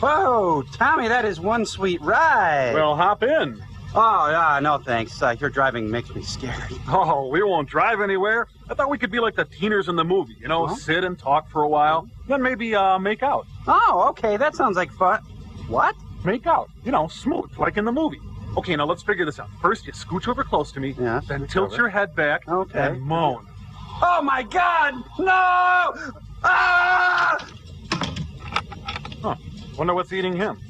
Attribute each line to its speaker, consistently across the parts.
Speaker 1: Whoa, Tommy, that is one sweet ride.
Speaker 2: Well, hop in.
Speaker 1: Oh, yeah, no thanks. Uh, your driving makes me scared.
Speaker 2: Oh, we won't drive anywhere. I thought we could be like the teeners in the movie, you know,
Speaker 1: Huh?
Speaker 2: sit and talk for a while, then maybe uh, make out.
Speaker 1: Oh, okay, that sounds like fun. What?
Speaker 2: Make out, you know, smooth, like in the movie. Okay, now let's figure this out. First, you scooch over close to me,
Speaker 1: Yeah,
Speaker 2: then tilt
Speaker 1: over.
Speaker 2: your head back,
Speaker 1: Okay.
Speaker 2: and moan.
Speaker 1: Oh my God! No! Ah!
Speaker 2: Huh. Wonder what's eating him.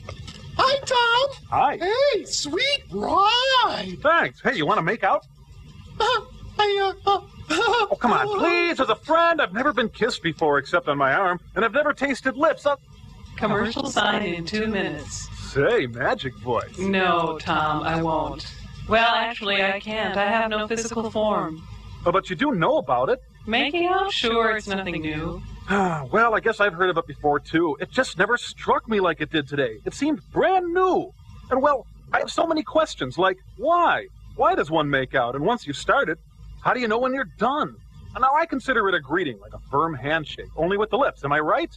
Speaker 3: Hi, Tom.
Speaker 2: Hi.
Speaker 3: Hey, sweet ride.
Speaker 2: Thanks. Hey, you want to make out?
Speaker 3: Uh, I, uh, uh,
Speaker 2: Oh, come on, please. As a friend, I've never been kissed before except on my arm, and I've never tasted lips. Uh,
Speaker 4: Commercial sign in two minutes.
Speaker 2: say, magic voice.
Speaker 4: No, Tom, I won't. Well, actually, I can't. I have no physical form.
Speaker 2: Oh, but you do know about it.
Speaker 4: Making out? Sure, it's nothing new.
Speaker 2: well, I guess I've heard of it before, too. It just never struck me like it did today. It seemed brand new. And, well, I have so many questions, like, why? Why does one make out? And once you've started, how do you know when you're done? And now I consider it a greeting, like a firm handshake, only with the lips. Am I right?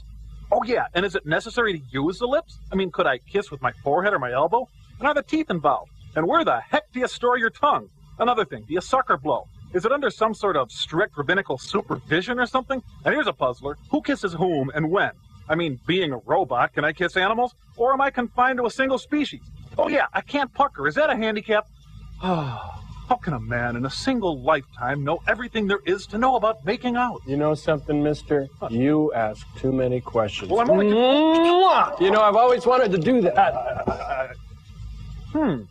Speaker 2: Oh, yeah. And is it necessary to use the lips? I mean, could I kiss with my forehead or my elbow? And are the teeth involved? And where the heck do you store your tongue? Another thing, do you suck or blow? Is it under some sort of strict rabbinical supervision or something? And here's a puzzler. Who kisses whom and when? I mean, being a robot, can I kiss animals? Or am I confined to a single species? Oh, yeah, I can't pucker. Is that a handicap? Oh, How can a man in a single lifetime know everything there is to know about making out?
Speaker 5: You know something, mister? You ask too many questions.
Speaker 2: Well, I'm only.
Speaker 5: You know, I've always wanted to do that.
Speaker 2: Hmm.